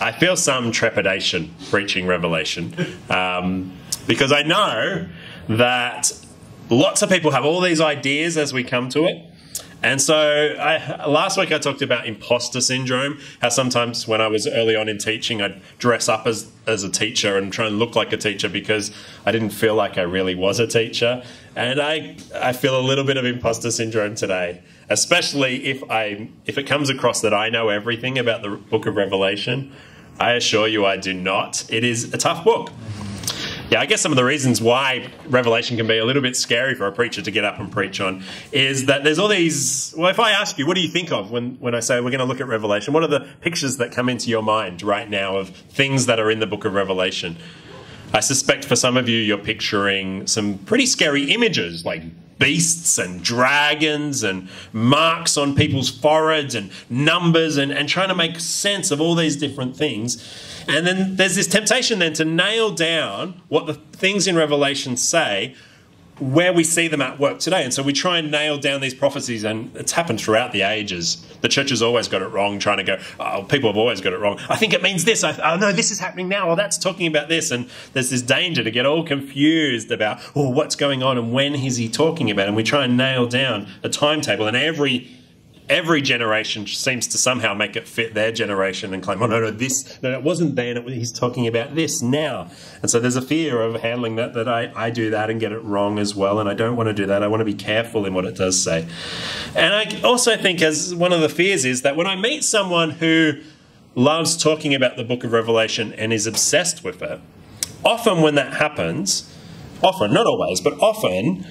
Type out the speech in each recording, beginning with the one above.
I feel some trepidation preaching Revelation um, because I know that lots of people have all these ideas as we come to it. And so I, last week I talked about imposter syndrome, how sometimes when I was early on in teaching, I'd dress up as, as a teacher and try and look like a teacher because I didn't feel like I really was a teacher. And I, I feel a little bit of imposter syndrome today, especially if, I, if it comes across that I know everything about the book of Revelation. I assure you I do not. It is a tough book yeah, I guess some of the reasons why Revelation can be a little bit scary for a preacher to get up and preach on is that there's all these. Well, if I ask you, what do you think of when, when I say we're going to look at Revelation? What are the pictures that come into your mind right now of things that are in the book of Revelation? I suspect for some of you, you're picturing some pretty scary images like beasts and dragons and marks on people's foreheads and numbers and, and trying to make sense of all these different things. And then there's this temptation then to nail down what the things in Revelation say where we see them at work today. And so we try and nail down these prophecies, and it's happened throughout the ages. The church has always got it wrong, trying to go, oh, people have always got it wrong. I think it means this. I, oh, no, this is happening now. Well, that's talking about this. And there's this danger to get all confused about, oh, what's going on and when is he talking about? And we try and nail down a timetable. And every every generation seems to somehow make it fit their generation and claim, oh, no, no, this, no, it wasn't then, it, he's talking about this now. And so there's a fear of handling that, that I, I do that and get it wrong as well, and I don't want to do that. I want to be careful in what it does say. And I also think, as one of the fears is that when I meet someone who loves talking about the book of Revelation and is obsessed with it, often when that happens, often, not always, but often,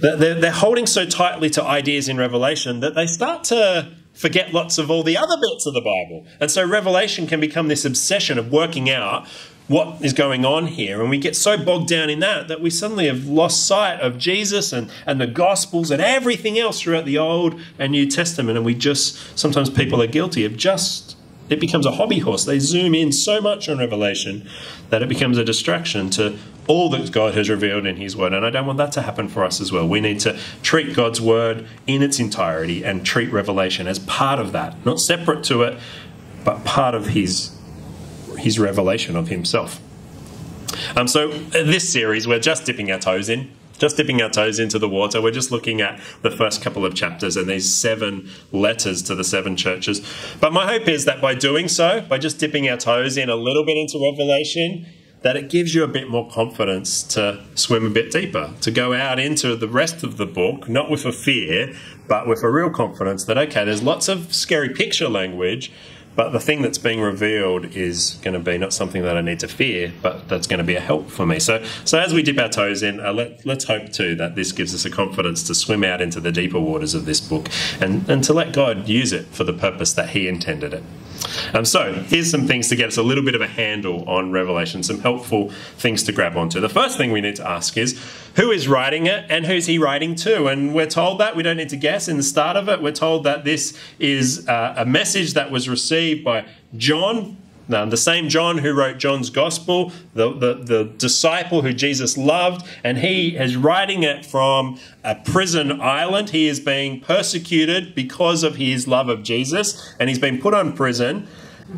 they're, they're holding so tightly to ideas in Revelation that they start to forget lots of all the other bits of the Bible. And so Revelation can become this obsession of working out what is going on here. And we get so bogged down in that that we suddenly have lost sight of Jesus and, and the Gospels and everything else throughout the Old and New Testament. And we just, sometimes people are guilty of just, it becomes a hobby horse. They zoom in so much on Revelation that it becomes a distraction to all that God has revealed in His Word. And I don't want that to happen for us as well. We need to treat God's Word in its entirety and treat Revelation as part of that, not separate to it, but part of His, his revelation of Himself. Um, so, this series, we're just dipping our toes in. Just dipping our toes into the water. We're just looking at the first couple of chapters and these seven letters to the seven churches. But my hope is that by doing so, by just dipping our toes in a little bit into Revelation, that it gives you a bit more confidence to swim a bit deeper, to go out into the rest of the book, not with a fear, but with a real confidence that, okay, there's lots of scary picture language, but the thing that's being revealed is going to be not something that I need to fear, but that's going to be a help for me. So, so as we dip our toes in, uh, let, let's hope too that this gives us a confidence to swim out into the deeper waters of this book and, and to let God use it for the purpose that He intended it. Um, so here's some things to get us a little bit of a handle on Revelation, some helpful things to grab onto. The first thing we need to ask is who is writing it and who's he writing to? And we're told that, we don't need to guess. In the start of it, we're told that this is uh, a message that was received by John, the same John who wrote John's Gospel, the, the, the, disciple who Jesus loved, and he is writing it from a prison island. He is being persecuted because of his love of Jesus, and he's been put on prison.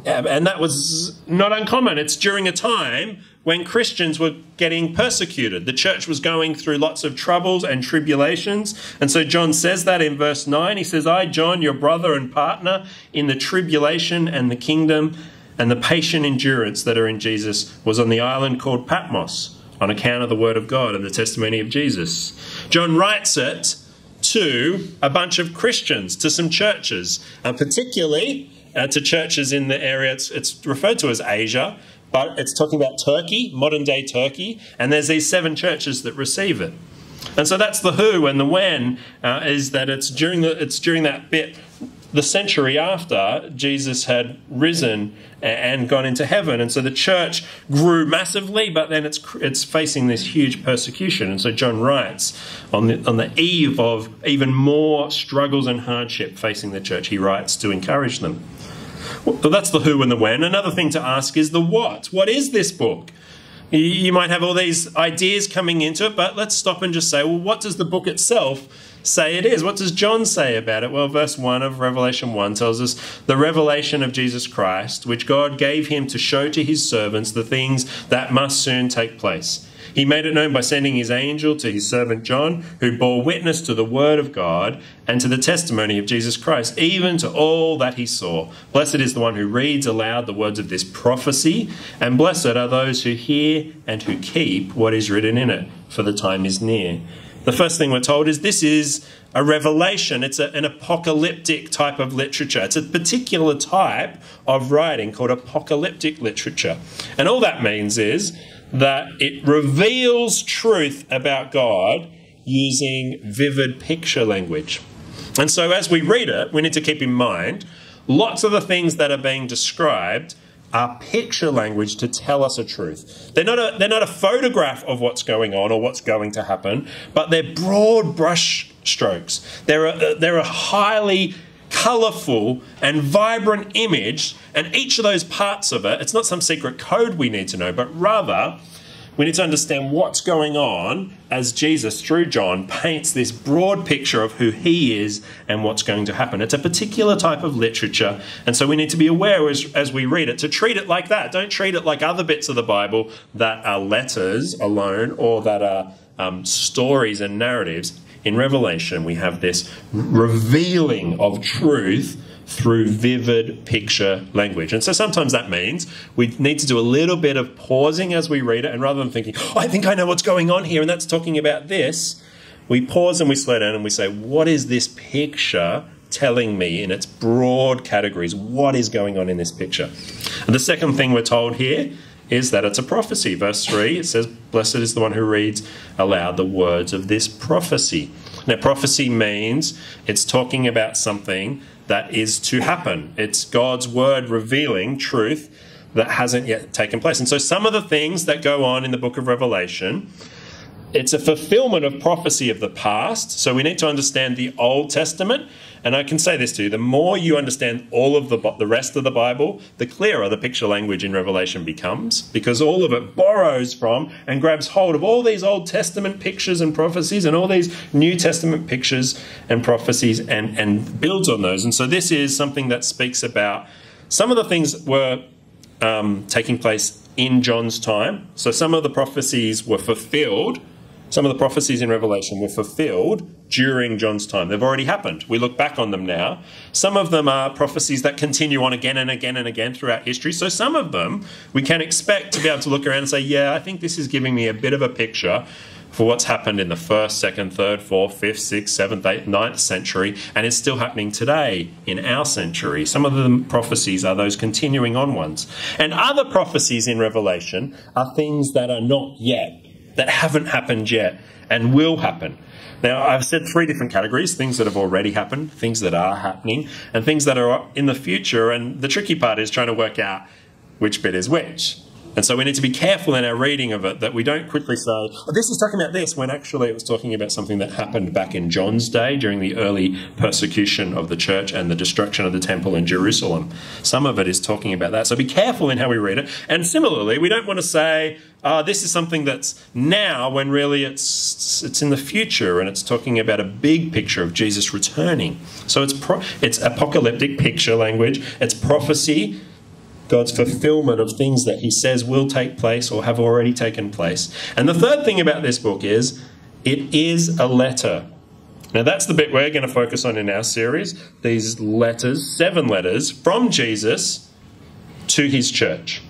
And that was not uncommon. It's during a time when Christians were getting persecuted. The church was going through lots of troubles and tribulations. And so John says that in verse 9. He says, I, John, your brother and partner in the tribulation and the kingdom and the patient endurance that are in Jesus was on the island called Patmos on account of the word of God and the testimony of Jesus. John writes it to a bunch of Christians, to some churches, and particularly uh, to churches in the area. It's, it's referred to as Asia, but it's talking about Turkey, modern day Turkey, and there's these seven churches that receive it. And so that's the who and the when uh, is that it's during the it's during that bit the century after Jesus had risen and gone into heaven. And so the church grew massively, but then it's, it's facing this huge persecution. And so John writes on the, on the eve of even more struggles and hardship facing the church, he writes to encourage them. Well, that's the who and the when. Another thing to ask is the what. What is this book? You might have all these ideas coming into it, but let's stop and just say, well, what does the book itself say it is? What does John say about it? Well, verse 1 of Revelation 1 tells us the revelation of Jesus Christ, which God gave him to show to his servants the things that must soon take place. He made it known by sending his angel to his servant John, who bore witness to the word of God and to the testimony of Jesus Christ, even to all that he saw. Blessed is the one who reads aloud the words of this prophecy, and blessed are those who hear and who keep what is written in it, for the time is near. The first thing we're told is this is a revelation. It's a, an apocalyptic type of literature. It's a particular type of writing called apocalyptic literature. And all that means is that it reveals truth about God using vivid picture language. And so, as we read it, we need to keep in mind lots of the things that are being described are picture language to tell us a truth. They're not a, they're not a photograph of what's going on or what's going to happen, but they're broad brush strokes. They're a, uh, they're a highly colourful and vibrant image, and each of those parts of it, it's not some secret code we need to know, but rather we need to understand what's going on as Jesus, through John, paints this broad picture of who he is and what's going to happen. It's a particular type of literature, and so we need to be aware as, as we read it to treat it like that. Don't treat it like other bits of the Bible that are letters alone or that are um, stories and narratives. In Revelation, we have this revealing of truth through vivid picture language. And so sometimes that means we need to do a little bit of pausing as we read it, and rather than thinking, oh, I think I know what's going on here, and that's talking about this, we pause and we slow down and we say, what is this picture telling me in its broad categories? What is going on in this picture? And the second thing we're told here is that it's a prophecy. Verse 3, it says, Blessed is the one who reads aloud the words of this prophecy. Now, prophecy means it's talking about something that is to happen. It's God's word revealing truth that hasn't yet taken place. And so some of the things that go on in the book of Revelation, it's a fulfillment of prophecy of the past. So we need to understand the Old Testament and I can say this to you the more you understand all of the, the rest of the Bible, the clearer the picture language in Revelation becomes, because all of it borrows from and grabs hold of all these Old Testament pictures and prophecies and all these New Testament pictures and prophecies and, and builds on those. And so this is something that speaks about some of the things were um, taking place in John's time. So some of the prophecies were fulfilled some of the prophecies in Revelation were fulfilled during John's time. They've already happened. We look back on them now. Some of them are prophecies that continue on again and again and again throughout history. So some of them we can expect to be able to look around and say, yeah, I think this is giving me a bit of a picture for what's happened in the first, second, third, fourth, fifth, sixth, seventh, eighth, ninth century, and it's still happening today in our century. Some of the prophecies are those continuing on ones. And other prophecies in Revelation are things that are not yet that haven't happened yet and will happen. Now, I've said three different categories things that have already happened, things that are happening, and things that are in the future. And the tricky part is trying to work out which bit is which. And so we need to be careful in our reading of it that we don't quickly say, oh, this is talking about this, when actually it was talking about something that happened back in John's day during the early persecution of the church and the destruction of the temple in Jerusalem. Some of it is talking about that. So be careful in how we read it. And similarly, we don't want to say, oh, this is something that's now when really it's, it's in the future and it's talking about a big picture of Jesus returning. So it's, it's apocalyptic picture language, it's prophecy God's fulfillment of things that he says will take place or have already taken place. And the third thing about this book is it is a letter. Now, that's the bit we're going to focus on in our series these letters, seven letters from Jesus to his church.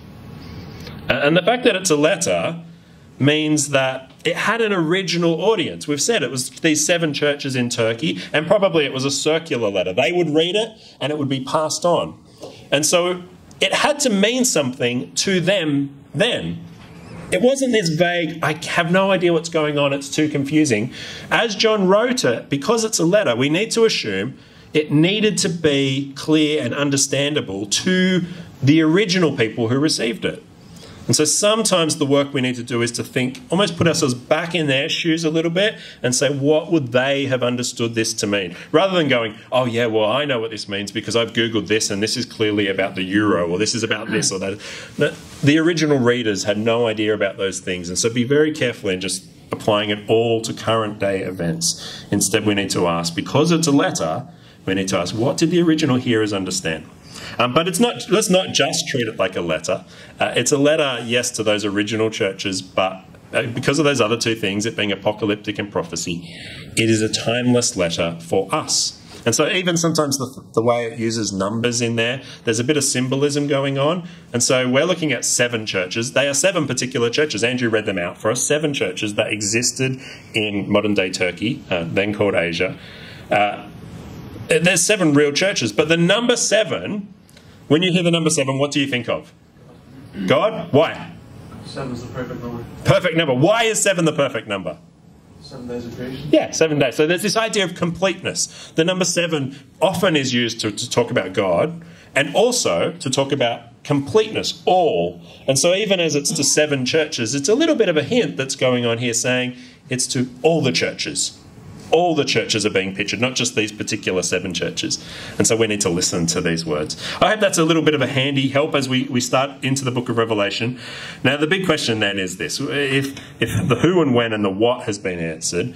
And the fact that it's a letter means that it had an original audience. We've said it was these seven churches in Turkey, and probably it was a circular letter. They would read it and it would be passed on. And so it had to mean something to them then. It wasn't this vague, I have no idea what's going on, it's too confusing. As John wrote it, because it's a letter, we need to assume it needed to be clear and understandable to the original people who received it. And so sometimes the work we need to do is to think, almost put ourselves back in their shoes a little bit and say, what would they have understood this to mean? Rather than going, oh, yeah, well, I know what this means because I've Googled this and this is clearly about the euro or this is about hmm. this or that. The original readers had no idea about those things. And so be very careful in just applying it all to current day events. Instead, we need to ask, because it's a letter, we need to ask, what did the original hearers understand? Um, but it's not. Let's not just treat it like a letter. Uh, it's a letter, yes, to those original churches, but uh, because of those other two things, it being apocalyptic and prophecy, it is a timeless letter for us. And so, even sometimes the, the way it uses numbers in there, there's a bit of symbolism going on. And so, we're looking at seven churches. They are seven particular churches. Andrew read them out for us seven churches that existed in modern day Turkey, uh, then called Asia. Uh, Uh, there's seven real churches, but the number seven, when you hear the number seven, what do you think of? God? Why? Seven's the perfect number. Perfect number. Why is seven the perfect number? Seven days of creation. Yeah, seven days. So there's this idea of completeness. The number seven often is used to, to talk about God and also to talk about completeness, all. And so even as it's to seven churches, it's a little bit of a hint that's going on here saying it's to all the churches all the churches are being pictured, not just these particular seven churches. And so we need to listen to these words. I hope that's a little bit of a handy help as we, we start into the book of Revelation. Now, the big question then is this if, if the who and when and the what has been answered,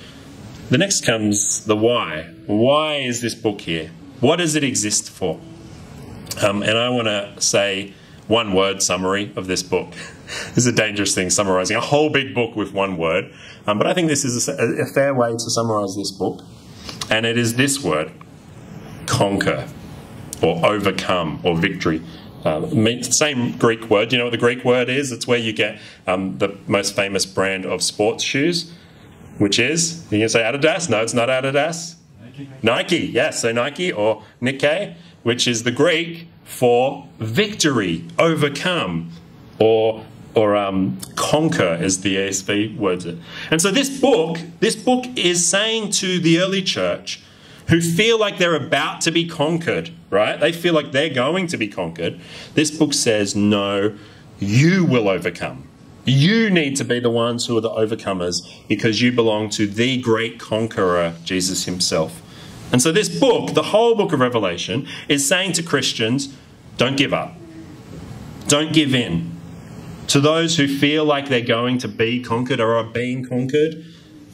the next comes the why. Why is this book here? What does it exist for? Um, and I want to say one word summary of this book. this is a dangerous thing, summarizing a whole big book with one word. Um, but I think this is a, a fair way to summarize this book. And it is this word conquer, or overcome, or victory. Um, same Greek word. You know what the Greek word is? It's where you get um, the most famous brand of sports shoes, which is, you can say Adidas? No, it's not Adidas. Nike. Nike, yes. So Nike or Nike, which is the Greek for victory, overcome, or or um, conquer, as the ESV words it. And so this book, this book is saying to the early church, who feel like they're about to be conquered, right? They feel like they're going to be conquered. This book says, no, you will overcome. You need to be the ones who are the overcomers because you belong to the great conqueror, Jesus himself. And so, this book, the whole book of Revelation, is saying to Christians, don't give up. Don't give in. To those who feel like they're going to be conquered or are being conquered,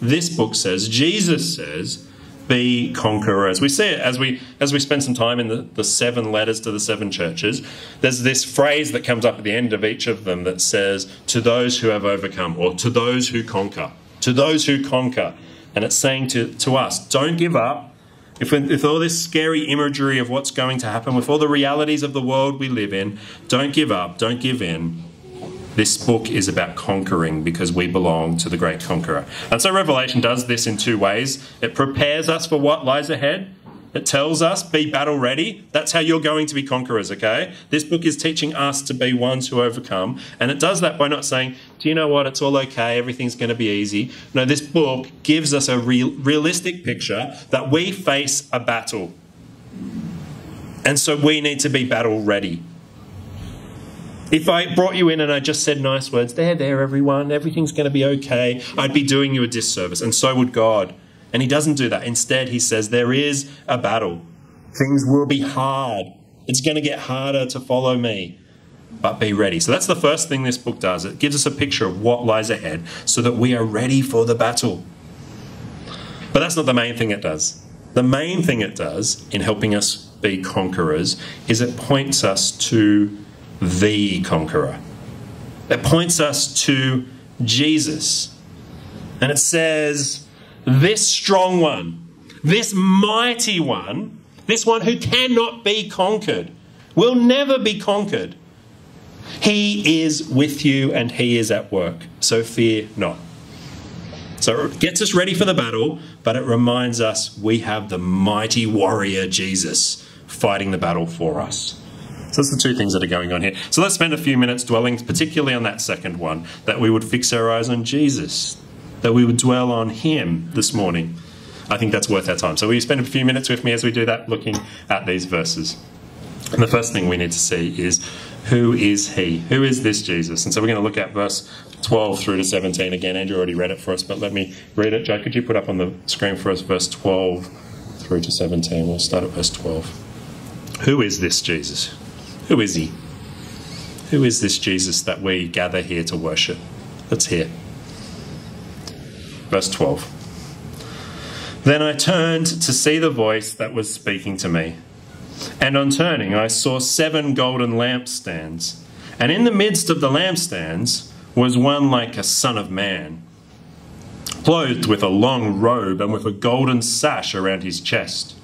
this book says, Jesus says, be conquerors. We see it as we as we spend some time in the, the seven letters to the seven churches. There's this phrase that comes up at the end of each of them that says, to those who have overcome, or to those who conquer. To those who conquer. And it's saying to, to us, don't give up. If, with all this scary imagery of what's going to happen, with all the realities of the world we live in, don't give up, don't give in. This book is about conquering because we belong to the great conqueror. And so Revelation does this in two ways. It prepares us for what lies ahead. It tells us, be battle ready. That's how you're going to be conquerors, okay? This book is teaching us to be ones who overcome. And it does that by not saying, do you know what, it's all okay, everything's going to be easy. No, this book gives us a real, realistic picture that we face a battle. And so we need to be battle ready. If I brought you in and I just said nice words, there, there, everyone, everything's going to be okay, I'd be doing you a disservice, and so would God. And He doesn't do that. Instead, He says, there is a battle. Things will be hard. It's going to get harder to follow me, but be ready. So that's the first thing this book does. It gives us a picture of what lies ahead so that we are ready for the battle. But that's not the main thing it does. The main thing it does in helping us be conquerors is it points us to the conqueror. It points us to Jesus. And it says, This strong one, this mighty one, this one who cannot be conquered, will never be conquered. He is with you and he is at work. So fear not. So it gets us ready for the battle, but it reminds us we have the mighty warrior Jesus fighting the battle for us. So that's the two things that are going on here. So let's spend a few minutes dwelling particularly on that second one, that we would fix our eyes on Jesus, that we would dwell on him this morning. I think that's worth our time. So will you spend a few minutes with me as we do that, looking at these verses? And the first thing we need to see is who is he? Who is this Jesus? And so we're going to look at verse 12 through to 17 again. Andrew already read it for us, but let me read it. Joe, could you put up on the screen for us verse 12 through to 17? We'll start at verse 12. Who is this Jesus? Who is he? Who is this Jesus that we gather here to worship? Let's hear. Verse 12. Then I turned to see the voice that was speaking to me. And on turning, I saw seven golden lampstands. And in the midst of the lampstands was one like a son of man, clothed with a long robe and with a golden sash around his chest.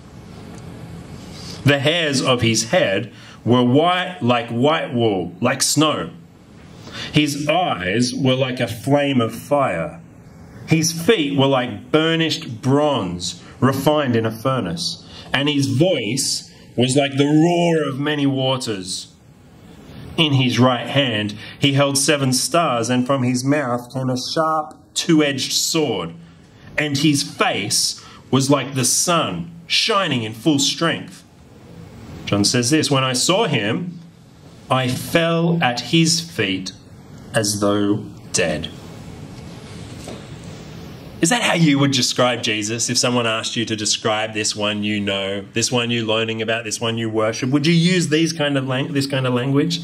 The hairs of his head were white like white wool, like snow. His eyes were like a flame of fire. His feet were like burnished bronze refined in a furnace. And his voice was like the roar of many waters. In his right hand he held seven stars, and from his mouth came a sharp two edged sword. And his face was like the sun, shining in full strength. John says this When I saw him, I fell at his feet as though dead. Is that how you would describe Jesus if someone asked you to describe this one you know, this one you're learning about, this one you worship? Would you use these kind of lang- this kind of language?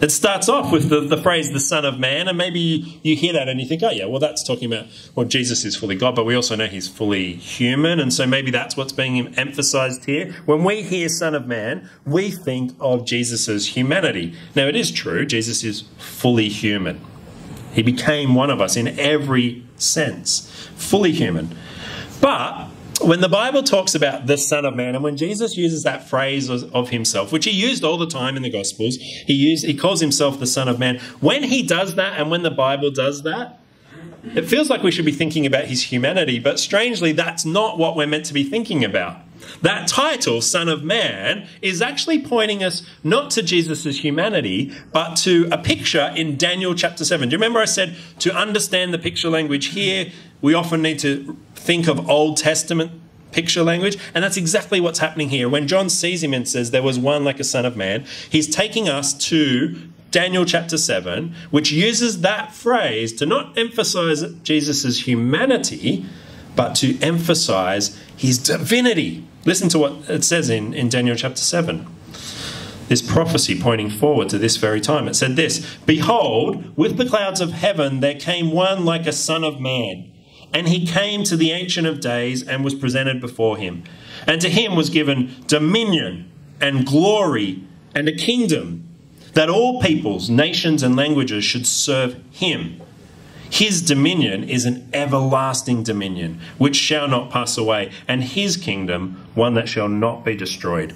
It starts off with the, the phrase the Son of Man, and maybe you hear that and you think, oh, yeah, well, that's talking about, well, Jesus is fully God, but we also know he's fully human, and so maybe that's what's being emphasized here. When we hear Son of Man, we think of Jesus' humanity. Now, it is true, Jesus is fully human. He became one of us in every sense, fully human. But when the Bible talks about the Son of Man, and when Jesus uses that phrase of himself, which he used all the time in the Gospels, he used he calls himself the Son of Man. When he does that, and when the Bible does that, it feels like we should be thinking about his humanity, but strangely, that's not what we're meant to be thinking about. That title, Son of Man, is actually pointing us not to Jesus' humanity, but to a picture in Daniel chapter 7. Do you remember I said to understand the picture language here, we often need to think of Old Testament picture language? And that's exactly what's happening here. When John sees him and says, There was one like a Son of Man, he's taking us to Daniel chapter 7, which uses that phrase to not emphasize Jesus' humanity, but to emphasize his divinity. Listen to what it says in, in Daniel chapter 7. This prophecy pointing forward to this very time. It said this Behold, with the clouds of heaven there came one like a son of man. And he came to the Ancient of Days and was presented before him. And to him was given dominion and glory and a kingdom that all peoples, nations, and languages should serve him. His dominion is an everlasting dominion, which shall not pass away, and his kingdom one that shall not be destroyed.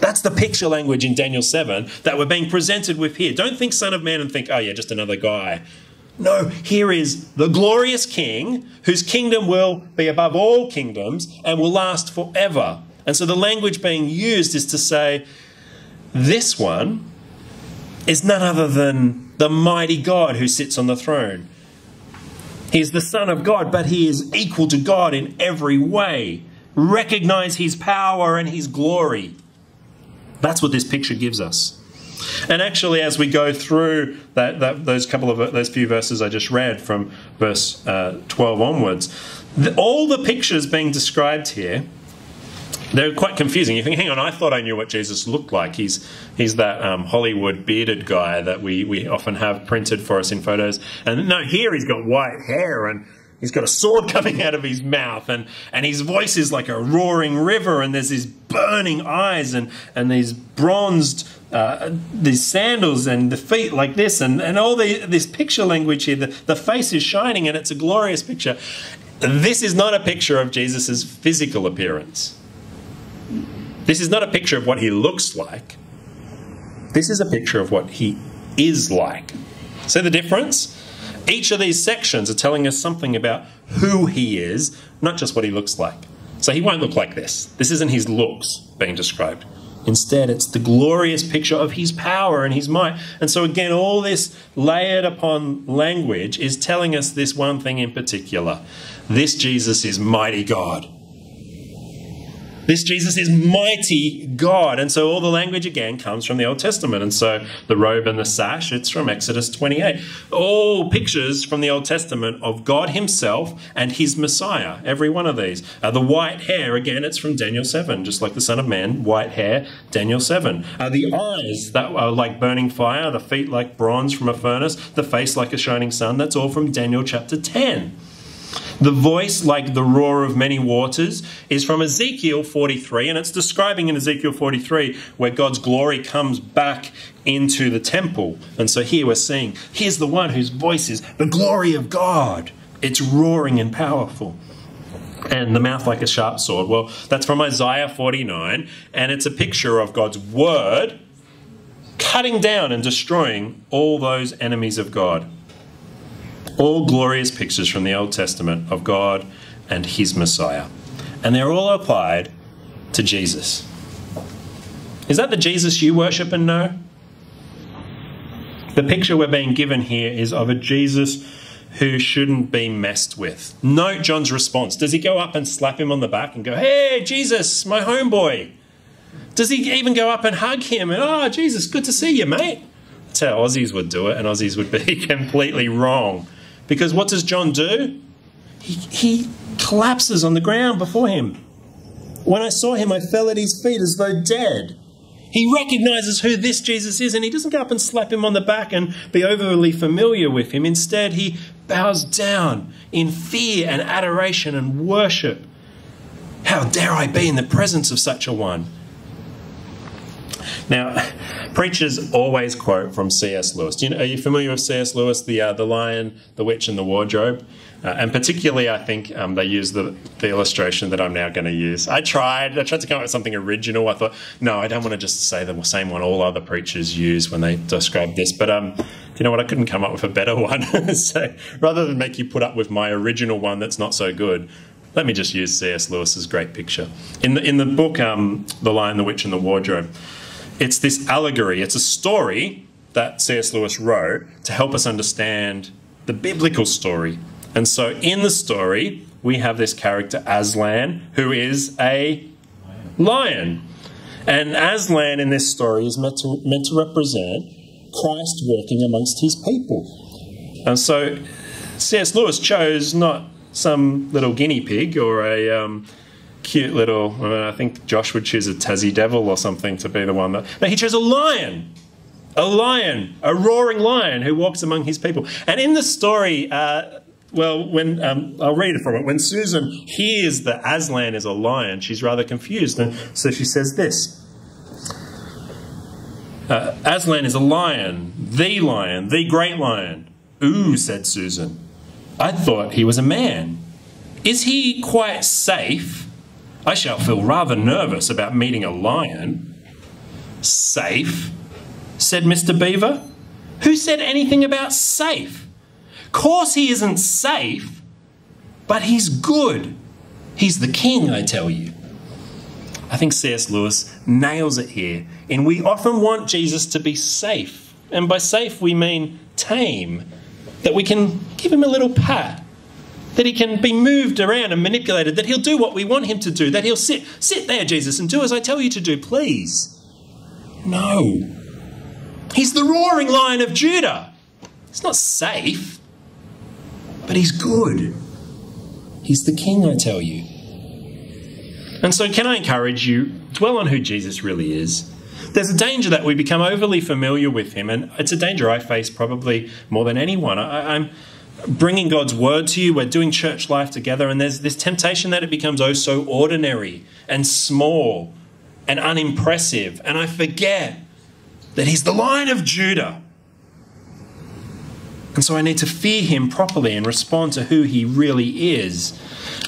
That's the picture language in Daniel 7 that we're being presented with here. Don't think Son of Man and think, oh, yeah, just another guy. No, here is the glorious King whose kingdom will be above all kingdoms and will last forever. And so the language being used is to say, this one is none other than the mighty God who sits on the throne. He is the Son of God, but he is equal to God in every way. Recognize his power and his glory. That's what this picture gives us. And actually, as we go through that, that, those couple of those few verses I just read from verse uh, 12 onwards, the, all the pictures being described here they're quite confusing. You think, hang on, I thought I knew what Jesus looked like. He's he's that um, Hollywood bearded guy that we we often have printed for us in photos. And no, here he's got white hair and he's got a sword coming out of his mouth and and his voice is like a roaring river and there's these burning eyes and and these bronzed uh, these sandals and the feet like this and, and all the, this picture language here the, the face is shining and it's a glorious picture this is not a picture of jesus' physical appearance this is not a picture of what he looks like. This is a picture of what he is like. See the difference? Each of these sections are telling us something about who he is, not just what he looks like. So he won't look like this. This isn't his looks being described. Instead, it's the glorious picture of his power and his might. And so, again, all this layered upon language is telling us this one thing in particular this Jesus is mighty God. This Jesus is mighty God. And so all the language again comes from the Old Testament. And so the robe and the sash, it's from Exodus 28. All pictures from the Old Testament of God Himself and His Messiah, every one of these. Uh, the white hair, again, it's from Daniel 7, just like the Son of Man, white hair, Daniel 7. Uh, the eyes that are like burning fire, the feet like bronze from a furnace, the face like a shining sun, that's all from Daniel chapter 10. The voice, like the roar of many waters, is from Ezekiel 43, and it's describing in Ezekiel 43 where God's glory comes back into the temple. And so here we're seeing, here's the one whose voice is the glory of God. It's roaring and powerful. And the mouth like a sharp sword. Well, that's from Isaiah 49, and it's a picture of God's word cutting down and destroying all those enemies of God. All glorious pictures from the Old Testament of God and his Messiah. And they're all applied to Jesus. Is that the Jesus you worship and know? The picture we're being given here is of a Jesus who shouldn't be messed with. Note John's response. Does he go up and slap him on the back and go, Hey, Jesus, my homeboy? Does he even go up and hug him and, Oh, Jesus, good to see you, mate? That's how Aussies would do it, and Aussies would be completely wrong. Because what does John do? He, he collapses on the ground before him. When I saw him, I fell at his feet as though dead. He recognizes who this Jesus is, and he doesn't go up and slap him on the back and be overly familiar with him. Instead, he bows down in fear and adoration and worship. How dare I be in the presence of such a one? Now, preachers always quote from C.S. Lewis. You know, are you familiar with C.S. Lewis, the uh, the Lion, the Witch, and the Wardrobe? Uh, and particularly, I think um, they use the, the illustration that I'm now going to use. I tried. I tried to come up with something original. I thought, no, I don't want to just say the same one all other preachers use when they describe this. But um, you know what? I couldn't come up with a better one. so rather than make you put up with my original one that's not so good, let me just use C.S. Lewis's great picture in the in the book, um, The Lion, the Witch, and the Wardrobe. It's this allegory. It's a story that C.S. Lewis wrote to help us understand the biblical story. And so in the story, we have this character Aslan, who is a lion. And Aslan in this story is meant to, meant to represent Christ working amongst his people. And so C.S. Lewis chose not some little guinea pig or a um, cute little, I mean, I think Josh would choose a Tassie devil or something to be the one that. No, he chose a lion. A lion, a roaring lion who walks among his people. And in the story, uh, well, when um, I'll read it from it. When Susan hears that Aslan is a lion, she's rather confused, and so she says this: uh, "Aslan is a lion, the lion, the great lion." Ooh, said Susan. I thought he was a man. Is he quite safe? I shall feel rather nervous about meeting a lion. Safe? said Mr. Beaver. Who said anything about safe? Course he isn't safe, but he's good. He's the king, I tell you. I think C.S. Lewis nails it here. And we often want Jesus to be safe. And by safe, we mean tame. That we can give him a little pat that he can be moved around and manipulated, that he'll do what we want him to do, that he'll sit, sit there, Jesus, and do as I tell you to do, please. No. He's the roaring lion of Judah. He's not safe, but he's good. He's the king, I tell you. And so, can I encourage you, dwell on who Jesus really is. There's a danger that we become overly familiar with him, and it's a danger I face probably more than anyone. I, I'm bringing God's word to you. We're doing church life together, and there's this temptation that it becomes oh so ordinary and small and unimpressive. And I forget that He's the Lion of Judah. And so I need to fear Him properly and respond to who He really is.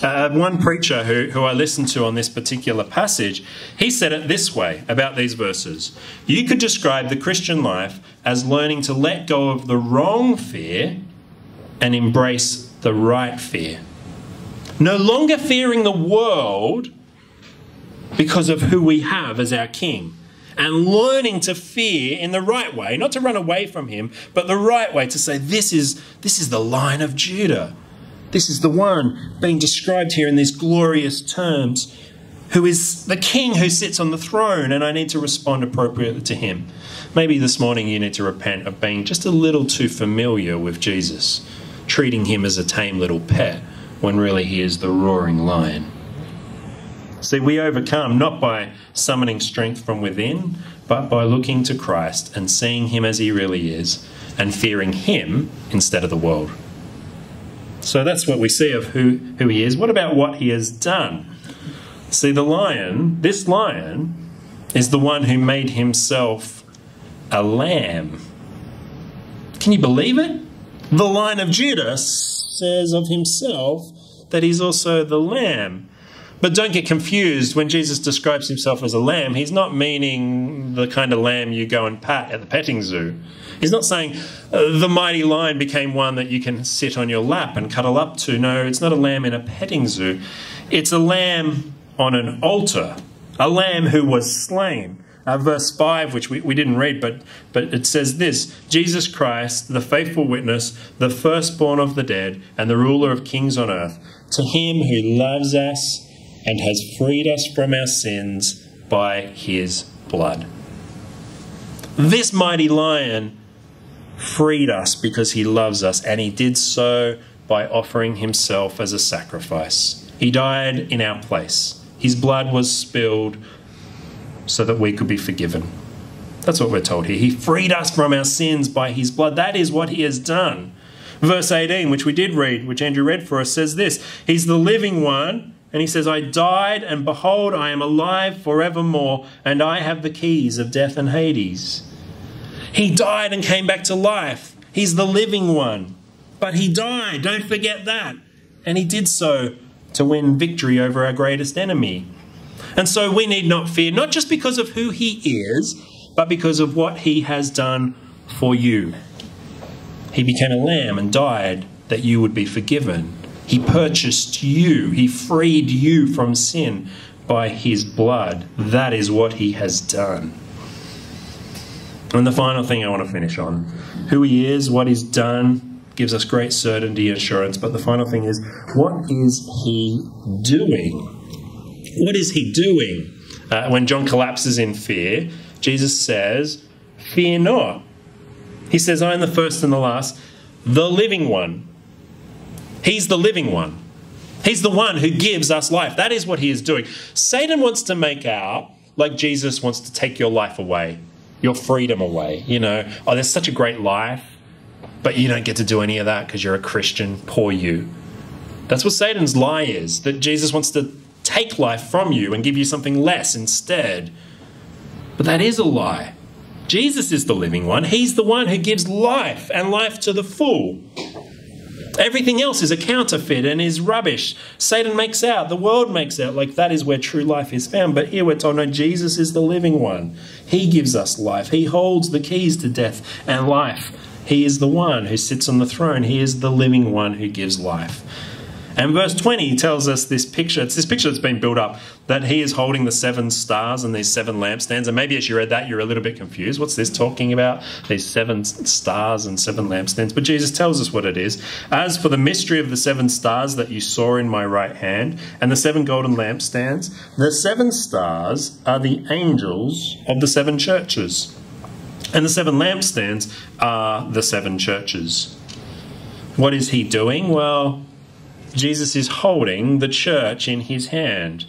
Uh, one preacher who, who I listened to on this particular passage, he said it this way about these verses You could describe the Christian life as learning to let go of the wrong fear and embrace the right fear. No longer fearing the world because of who we have as our king, and learning to fear in the right way, not to run away from him, but the right way to say, This is, this is the lion of Judah. This is the one being described here in these glorious terms, who is the king who sits on the throne, and I need to respond appropriately to him. Maybe this morning you need to repent of being just a little too familiar with Jesus treating him as a tame little pet when really he is the roaring lion. See, we overcome not by summoning strength from within, but by looking to Christ and seeing him as he really is and fearing him instead of the world. So that's what we see of who, who he is. What about what he has done? See, the lion, this lion, is the one who made himself a lamb. Can you believe it? The lion of Judah says of himself that he's also the lamb. But don't get confused when Jesus describes himself as a lamb, he's not meaning the kind of lamb you go and pat at the petting zoo. He's not saying uh, the mighty lion became one that you can sit on your lap and cuddle up to. No, it's not a lamb in a petting zoo. It's a lamb on an altar, a lamb who was slain. Uh, verse 5, which we, we didn't read, but, but it says this Jesus Christ, the faithful witness, the firstborn of the dead, and the ruler of kings on earth, to him who loves us and has freed us from our sins by his blood. This mighty lion freed us because he loves us, and he did so by offering himself as a sacrifice. He died in our place. His blood was spilled so that we could be forgiven. That's what we're told here. He freed us from our sins by his blood. That is what he has done. Verse 18, which we did read, which Andrew read for us, says this He's the living one, and he says, I died, and behold, I am alive forevermore, and I have the keys of death and Hades. He died and came back to life. He's the living one. But he died, don't forget that. And he did so to win victory over our greatest enemy. And so we need not fear, not just because of who he is, but because of what he has done for you. He became a lamb and died that you would be forgiven. He purchased you, he freed you from sin by his blood. That is what he has done. And the final thing I want to finish on who he is, what he's done, gives us great certainty and assurance. But the final thing is, what is he doing? What is he doing? Uh, when John collapses in fear, Jesus says, Fear not. He says, I am the first and the last, the living one. He's the living one. He's the one who gives us life. That is what he is doing. Satan wants to make out like Jesus wants to take your life away, your freedom away. You know, oh, there's such a great life, but you don't get to do any of that because you're a Christian. Poor you. That's what Satan's lie is that Jesus wants to take life from you and give you something less instead. But that is a lie. Jesus is the living one. He's the one who gives life and life to the full. Everything else is a counterfeit and is rubbish. Satan makes out, the world makes out like that is where true life is found. But here we're told, no, Jesus is the living one. He gives us life. He holds the keys to death and life. He is the one who sits on the throne. He is the living one who gives life. And verse 20 tells us this picture. It's this picture that's been built up that he is holding the seven stars and these seven lampstands. And maybe as you read that, you're a little bit confused. What's this talking about? These seven stars and seven lampstands. But Jesus tells us what it is. As for the mystery of the seven stars that you saw in my right hand and the seven golden lampstands, the seven stars are the angels of the seven churches. And the seven lampstands are the seven churches. What is he doing? Well, Jesus is holding the church in his hand.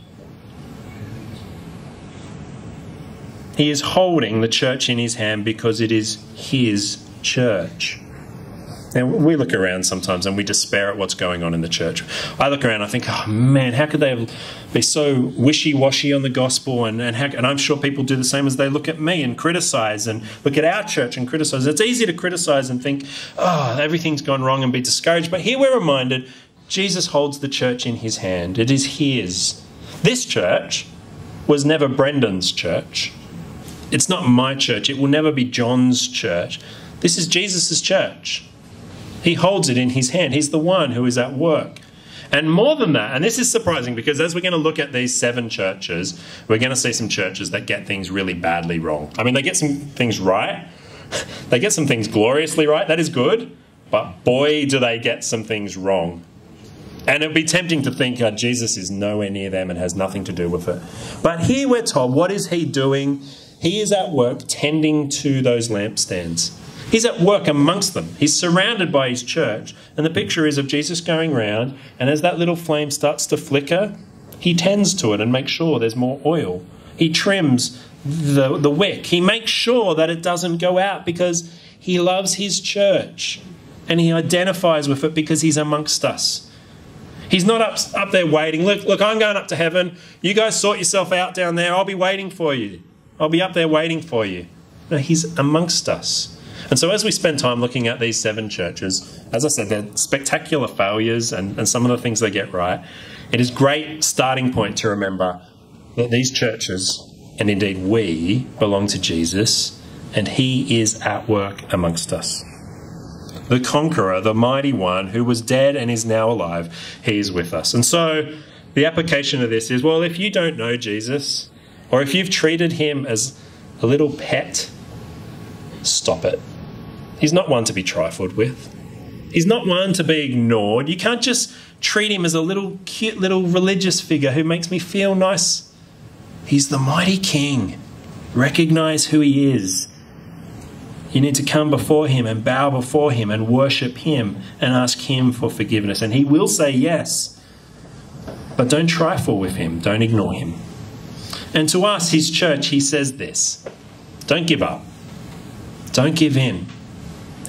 He is holding the church in his hand because it is his church. Now, we look around sometimes and we despair at what's going on in the church. I look around I think, oh man, how could they be so wishy washy on the gospel? And, and, how, and I'm sure people do the same as they look at me and criticize and look at our church and criticize. It's easy to criticize and think, oh, everything's gone wrong and be discouraged. But here we're reminded Jesus holds the church in his hand, it is his. This church was never Brendan's church. It's not my church. It will never be John's church. This is Jesus' church. He holds it in his hand. He's the one who is at work. And more than that, and this is surprising because as we're going to look at these seven churches, we're going to see some churches that get things really badly wrong. I mean, they get some things right, they get some things gloriously right. That is good. But boy, do they get some things wrong. And it would be tempting to think uh, Jesus is nowhere near them and has nothing to do with it. But here we're told, what is he doing? He is at work tending to those lampstands. He's at work amongst them. He's surrounded by his church. And the picture is of Jesus going round, and as that little flame starts to flicker, he tends to it and makes sure there's more oil. He trims the, the wick. He makes sure that it doesn't go out because he loves his church. and he identifies with it because he's amongst us. He's not up, up there waiting. Look, look, I'm going up to heaven. You guys sort yourself out down there. I'll be waiting for you. I'll be up there waiting for you. No, he's amongst us. And so, as we spend time looking at these seven churches, as I said, they're spectacular failures and, and some of the things they get right. It is a great starting point to remember that these churches, and indeed we, belong to Jesus, and he is at work amongst us. The conqueror, the mighty one who was dead and is now alive, he is with us. And so, the application of this is well, if you don't know Jesus, or if you've treated him as a little pet, stop it. He's not one to be trifled with. He's not one to be ignored. You can't just treat him as a little cute little religious figure who makes me feel nice. He's the mighty king. Recognize who he is. You need to come before him and bow before him and worship him and ask him for forgiveness. And he will say yes. But don't trifle with him, don't ignore him. And to us, his church, he says this don't give up, don't give in.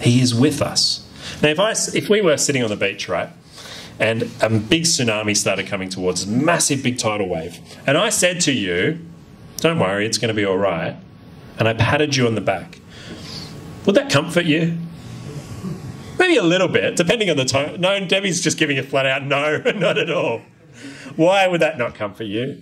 He is with us. Now, if, I, if we were sitting on the beach, right, and a big tsunami started coming towards massive big tidal wave, and I said to you, don't worry, it's going to be all right, and I patted you on the back, would that comfort you? Maybe a little bit, depending on the time. No, Debbie's just giving a flat out no, not at all. Why would that not comfort you?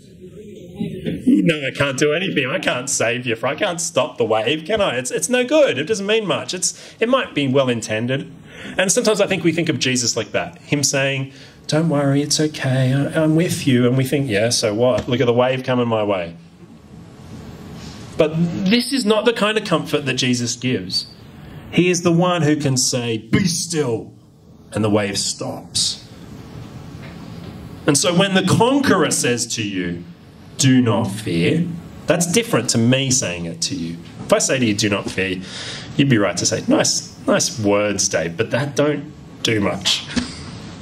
No, I can't do anything. I can't save you. I can't stop the wave, can I? It's, it's no good. It doesn't mean much. It's, it might be well intended. And sometimes I think we think of Jesus like that. Him saying, Don't worry, it's okay. I'm with you. And we think, Yeah, so what? Look at the wave coming my way. But this is not the kind of comfort that Jesus gives. He is the one who can say, Be still, and the wave stops. And so when the conqueror says to you, do not fear, that's different to me saying it to you. If I say to you, do not fear, you'd be right to say, nice, nice words, Dave, but that don't do much.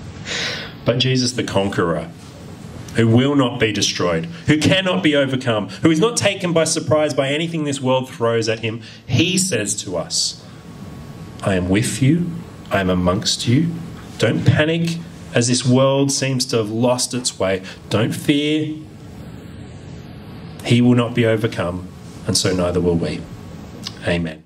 but Jesus, the conqueror, who will not be destroyed, who cannot be overcome, who is not taken by surprise by anything this world throws at him, he says to us, I am with you, I am amongst you. Don't panic as this world seems to have lost its way. Don't fear, he will not be overcome, and so neither will we. Amen.